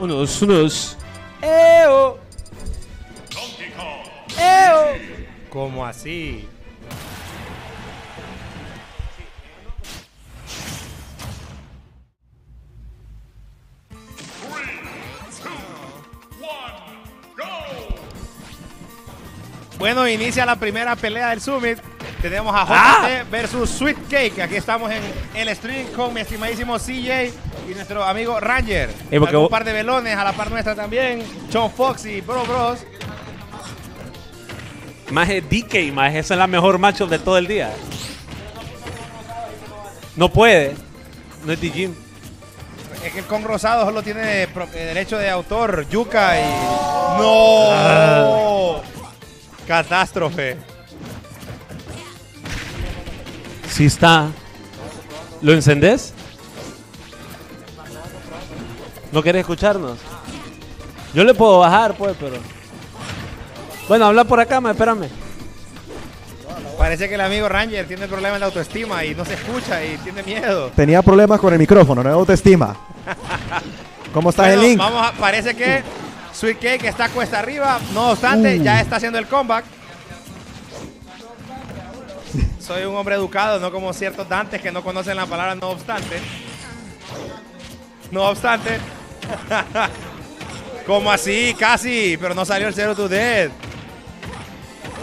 Unos, unos. ¡Eo! ¡Eo! ¿Cómo así? Bueno, inicia la primera pelea del Summit. Tenemos a JT versus Sweet Cake. Aquí estamos en el stream con mi estimadísimo CJ y nuestro amigo Ranger. Eh, porque un par de velones a la par nuestra también. Sean Fox y Bro Bros. Más es DK, más esa es la mejor matchup de todo el día. No puede. No es Digim. Es que el con rosado solo tiene eh, derecho de autor, Yuka y. ¡No! Catástrofe. Sí está. ¿Lo encendés? ¿No querés escucharnos? Yo le puedo bajar, pues, pero... Bueno, habla por acá, ma, espérame. Parece que el amigo Ranger tiene problemas de autoestima y no se escucha y tiene miedo. Tenía problemas con el micrófono, no de autoestima. ¿Cómo está Bueno, el link? Vamos a- parece que Sweet Cake está cuesta arriba. No obstante, Uh. ya está haciendo el comeback. Soy un hombre educado, no como ciertos dantes que no conocen la palabra no obstante. No obstante. como así? Casi, pero no salió el Zero to Dead.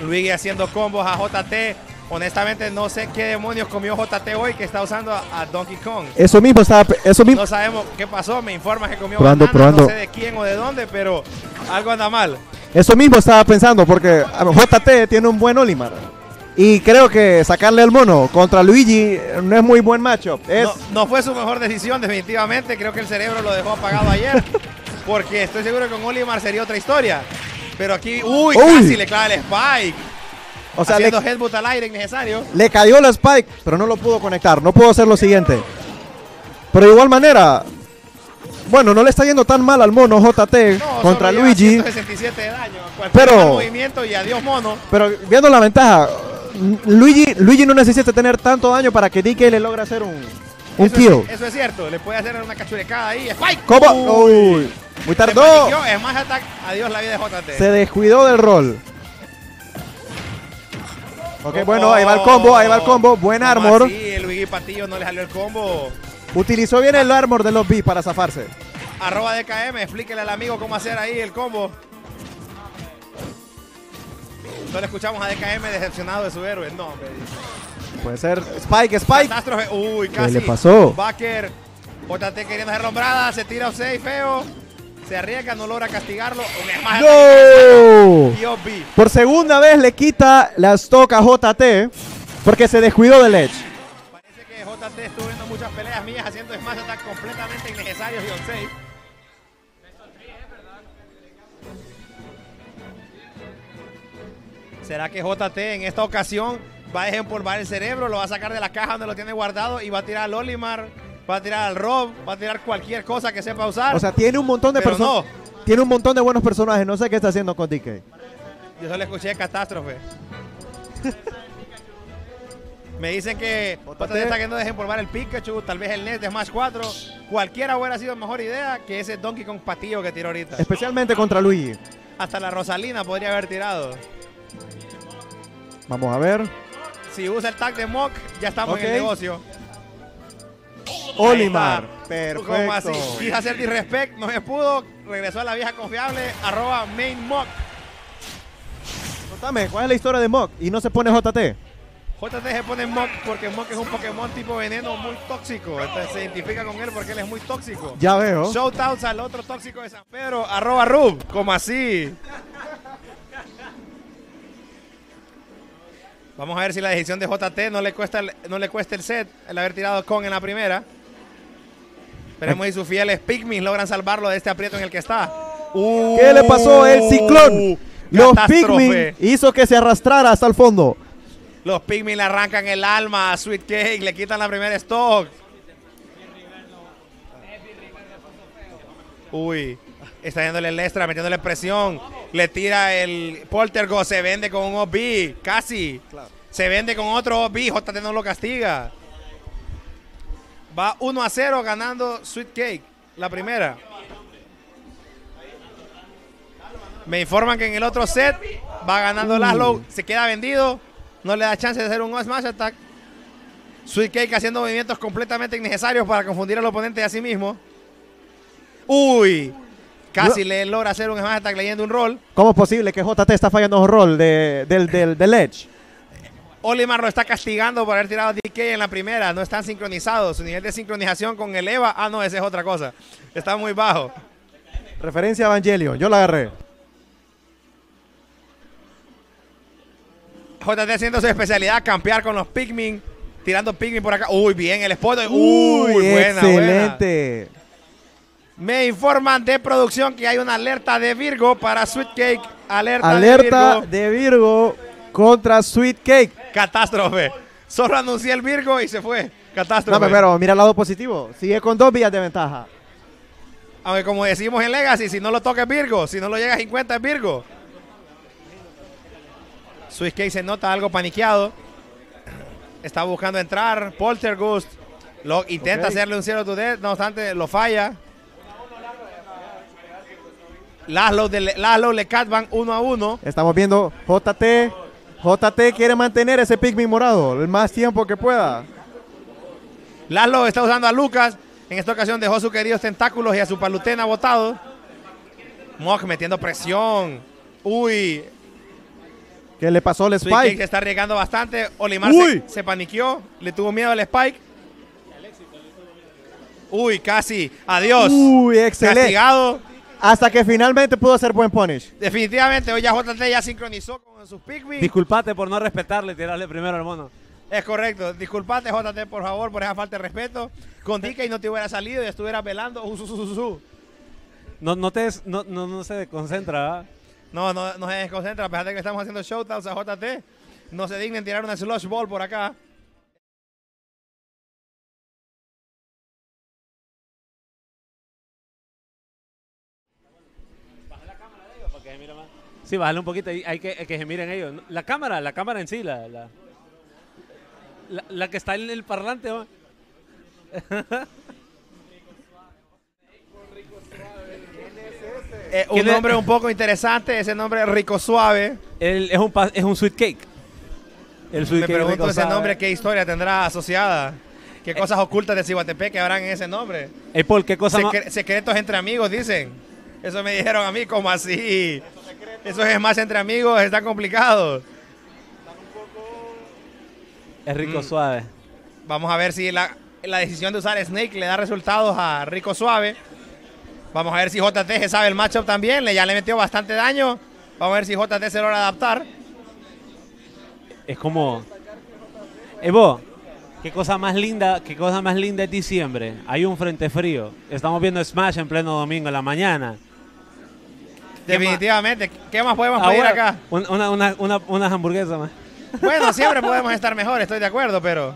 Luigi haciendo combos a JT. Honestamente, no sé qué demonios comió JT hoy que está usando a, a Donkey Kong. Eso mismo estaba, eso mismo. No sabemos qué pasó, me informa que comió Probando, banana, probando. no sé de quién o de dónde, pero algo anda mal. Eso mismo estaba pensando porque JT tiene un buen Olimar. Y creo que sacarle al mono contra Luigi no es muy buen. Es, No, no fue su mejor decisión, definitivamente. Creo que el cerebro lo dejó apagado ayer, porque estoy seguro que con Olimar sería otra historia. Pero aquí, uy, Uy. casi le clava el spike. o sea, le, haciendo headbutt al aire innecesario. le cayó la spike, pero no lo pudo conectar. No pudo hacer lo siguiente. Pero de igual manera, bueno, no le está yendo tan mal al mono JT No, contra Luigi. 167 de daño. Cualquier Pero- mal movimiento y adiós mono. Pero viendo la ventaja, Luigi, Luigi no necesita tener tanto daño para que DK le logre hacer un, un eso, kill. Es, eso es cierto, le puede hacer una cachurecada ahí. ¡Spike! ¿Cómo? Uy. Uy, muy tardó. Es más attack. Adiós la vida de JT. Se descuidó del rol. Ok, bueno, ahí va el combo, ahí va el combo. Buen ¿Cómo armor. el Luigi Patillo no le salió el combo. Utilizó bien el armor de los B para zafarse. Arroba DKM, explíquele al amigo cómo hacer ahí el combo. Solo escuchamos a DKM decepcionado de su héroe. No, hombre. Puede ser Spike, Spike. Catástrofe. Uy, ¿Qué casi. le pasó? Backer. JT queriendo hacer lombrada. Se tira offside feo. Se arriesga, no logra castigarlo. ¡No! Por segunda vez le quita la stock a JT porque se descuidó del edge. Parece que JT estuvo viendo muchas peleas mías haciendo smash attack completamente innecesarios y onsave. ¿Será que JT en esta ocasión va a desempolvar el cerebro, lo va a sacar de la caja donde lo tiene guardado y va a tirar al Olimar, va a tirar al Rob, va a tirar cualquier cosa que sepa usar? O sea, tiene un montón de personas. Tiene un montón de buenos personajes. No sé qué está haciendo con DK. Yo solo escuché catástrofe. Me dicen que. JT está queriendo desempolvar el Pikachu, tal vez el NES de Smash 4. Cualquiera hubiera sido mejor idea que ese Donkey Kong patillo que tiró ahorita. Especialmente contra Luigi. Hasta la Rosalina podría haber tirado. Vamos a ver. Si usa el tag de Mock, ya estamos en el negocio. Olimar. Está. ¿Cómo así? Perfecto. Quiso hacer disrespect, no se pudo. Regresó a la vieja confiable, arroba main Mock. Contame, ¿cuál es la historia de Mock? Y no se pone JT. JT se pone Mock porque Mock es un Pokémon tipo veneno muy tóxico. Entonces se identifica con él porque él es muy tóxico. Ya veo. Shoutouts al otro tóxico de San Pedro, arroba Rub. ¿Cómo así? Vamos a ver si la decisión de JT no le cuesta el, no le cuesta el set, el haber tirado con en la primera. Esperemos si sus fieles Pikmin logran salvarlo de este aprieto en el que está. ¿Qué le pasó el ciclón? Los Uh. Pikmin hizo que se arrastrara hasta el fondo. Los Pikmin le arrancan el alma a Sweet Cake, le quitan la primera stock. Uy, está yéndole el extra, metiéndole presión. Le tira el Poltergo, se vende con un OB, casi. Se vende con otro OB, JT no lo castiga. Va 1 a 0 ganando Sweet Cake, la primera. Me informan que en el otro set va ganando Laszlo, se queda vendido, no le da chance de hacer un smash attack. Sweet Cake haciendo movimientos completamente innecesarios para confundir al oponente y a sí mismo. Uy, casi le logra hacer un smash attack leyendo un roll. ¿Cómo es posible que JT está fallando un rol de, del, del, del Edge? Olimar lo está castigando por haber tirado DK en la primera. No están sincronizados. Su nivel de sincronización con el EVA. Ah, no, esa es otra cosa. Está muy bajo. Referencia a Evangelion, yo la agarré. JT haciendo su especialidad, campear con los Pikmin. Tirando Pikmin por acá. Uy, bien, el spot. Uy, buena. excelente. Me informan de producción que hay una alerta de Virgo para Sweet Cake. Alerta, Alerta de Virgo. de Virgo contra Sweet Cake. Catástrofe. Solo anuncié el Virgo y se fue. Catástrofe. No, pero mira el lado positivo. Sigue con dos vías de ventaja. Aunque como decimos en Legacy, si no lo toca es Virgo. Si no lo llega a 50 es Virgo. Sweet Cake se nota algo paniqueado. Está buscando entrar. Poltergust. Lo, intenta hacerle un cielo to death. No obstante, lo falla. Laszlo, de, Laszlo le van uno a uno. Estamos viendo JT. JT quiere mantener ese Pikmin morado el más tiempo que pueda. Laszlo está usando a Lucas. En esta ocasión dejó sus queridos tentáculos y a su palutena botado. Mock metiendo presión. Uy, ¿Qué le pasó al se Spike? está arriesgando bastante. Olimar se, se paniqueó. Le tuvo miedo al Spike. Uy, casi. Adiós. Uy, excelente. Castigado. Hasta que finalmente pudo hacer buen punish. Definitivamente, hoy ya JT ya sincronizó con sus Pikmin. Disculpate por no respetarle y tirarle primero al mono. Es correcto. Disculpate, JT, por favor, por esa falta de respeto. Con DK no te hubiera salido y estuviera velando. Uh, su, su, su, su. No, no, te, des- no, no, no se desconcentra, ¿verdad? No, no, no se desconcentra. A pesar de que estamos haciendo showdowns a JT, no se dignen tirar una slush ball por acá. Sí, bájale un poquito, y hay que, que se miren ellos. La cámara, la cámara en sí, la, la, la, la que está en el parlante. ¿va? Eh, un nombre un poco interesante, ese nombre rico suave. El- es, un, es un sweet cake. El sweet Me cake pregunto rico ese suave. nombre, qué historia tendrá asociada. ¿Qué cosas ocultas de Cihuatepec que habrán en ese nombre? Ey, Paul, ¿qué cosa más? Secre- secretos entre amigos, dicen. Eso me dijeron a mí, como así? Eso es más entre amigos, está complicado. Es rico Mm. suave. Vamos a ver si la, la decisión de usar Snake le da resultados a Rico Suave. Vamos a ver si JT sabe el matchup también. Le, ya le metió bastante daño. Vamos a ver si JT se logra adaptar. Es como... Evo, qué cosa más linda, qué cosa más linda es diciembre. Hay un frente frío. Estamos viendo Smash en pleno domingo en la mañana. Definitivamente. ¿Qué más podemos pedir acá? un- Una, una, una, unas hamburguesas más. Bueno, siempre podemos estar mejor, estoy de acuerdo, pero.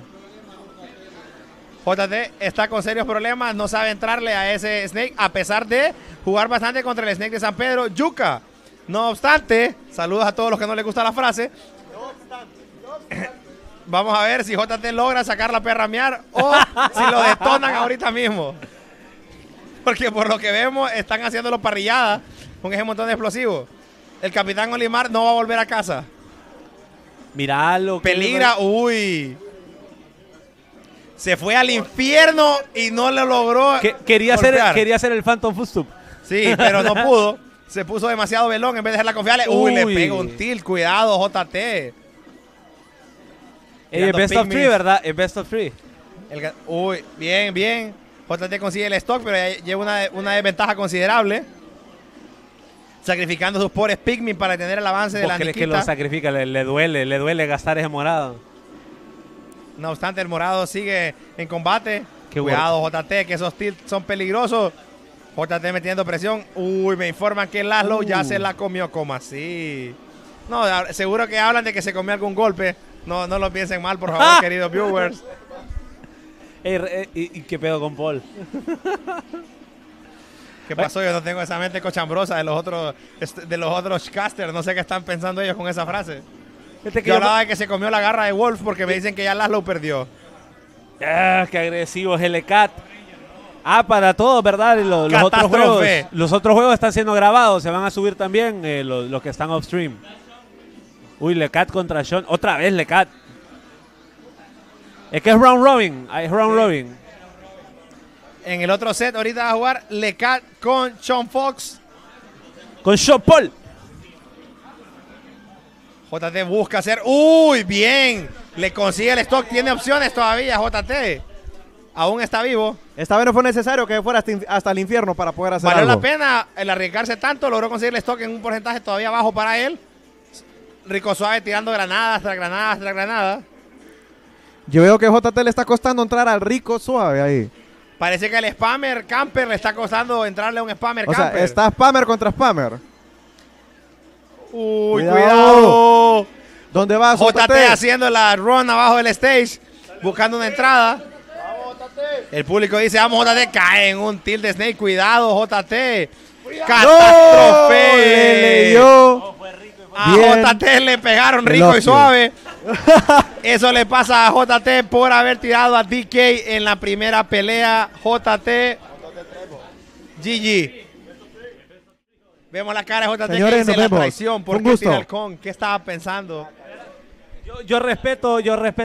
JT está con serios problemas, no sabe entrarle a ese Snake, a pesar de jugar bastante contra el Snake de San Pedro, Yuka. No obstante, saludos a todos los que no les gusta la frase. Vamos a ver si JT logra sacar la perra a mear o si lo detonan ahorita mismo. Porque por lo que vemos, están haciéndolo parrillada con ese montón de explosivos. El capitán Olimar no va a volver a casa. Míralo. qué- Peligra, uy. Se fue al infierno y no lo logró. Que- quería, ser, quería ser el Phantom Footstep. Sí, pero no pudo. Se puso demasiado velón en vez de dejarla confiarle. Uy, le Uy. pega un tilt. Cuidado, JT. Eh, Tirando best of three, ¿verdad? Es best of three. El uy, bien, bien. JT consigue el stock, pero ya lleva una, una desventaja considerable. Sacrificando sus pobres Pikmin para tener el avance de ¿Vos la crees que lo Nikita. sacrifica? Le, le duele, le duele gastar ese morado. No obstante, el morado sigue en combate. Qué Cuidado, JT, que esos tilts son peligrosos. JT metiendo presión. Uy, me informan que Laszlo ya Uh. se la comió como así. No, seguro que hablan de que se comió algún golpe. No, no lo piensen mal, por favor, queridos viewers. Eh, ¿y, y qué pedo con Paul? ¿Qué pasó? Yo no tengo esa mente cochambrosa de los otros este, de los otros casters. No sé qué están pensando ellos con esa frase. Este que Yo hablaba de que se comió la garra de Wolf porque me dicen que ya Laszlo perdió. Ah, qué agresivo es el Cat. Ah, para todos, ¿verdad? Y lo- los, otros juegos, los otros juegos están siendo grabados, se van a subir también eh, los, los que están off stream. Uy, Lecat contra Sean. Otra vez Lecat. Es que es round robin. ah, Es round robin. En el otro set, ahorita va a jugar Lecat con Sean Fox. Con Sean Paul. JT busca hacer. ¡Uy! Bien. Le consigue el stock. Tiene opciones todavía, JT. Aún está vivo. Esta vez no fue necesario que fuera hasta, el infierno para poder hacer Valió algo. la pena el arriesgarse tanto. Logró conseguir el stock en un porcentaje todavía bajo para él. Rico Suave tirando granadas tras granadas tras granadas. Yo veo que JT le está costando entrar al rico suave ahí. Parece que el spammer camper le está costando entrarle a un spammer O sea, camper. está spammer contra spammer. Uy, Cuidado. cuidado. ¿Dónde va JT? JT haciendo la run abajo del stage, buscando una entrada. El público dice, vamos JT, cae en un tilde Snake, cuidado JT. ¡No! Catástrofe. Leyó. A. JT le pegaron rico y suave. Eso le pasa a JT por haber tirado a DK en la primera pelea. JT. GG. Vemos la cara de JT Señores, que dice nos la vemos. traición. ¿Por Un qué tira el con? ¿Qué estaba pensando? Yo, yo respeto, yo respeto.